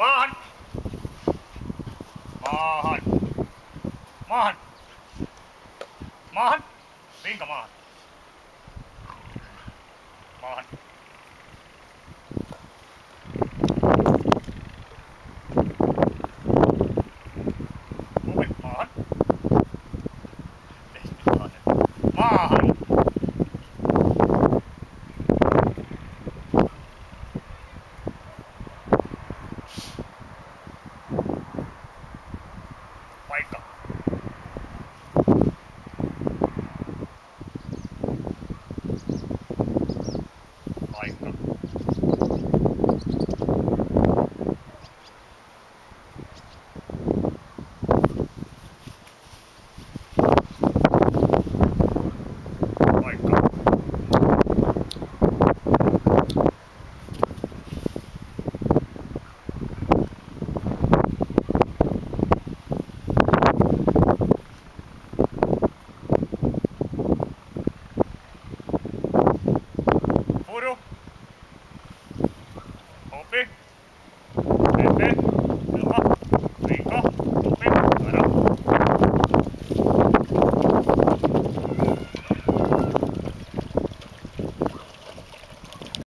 Maahan. Maahan. Maahan. Maahan. Vinkamaahan. Maahan. maahan. 飞。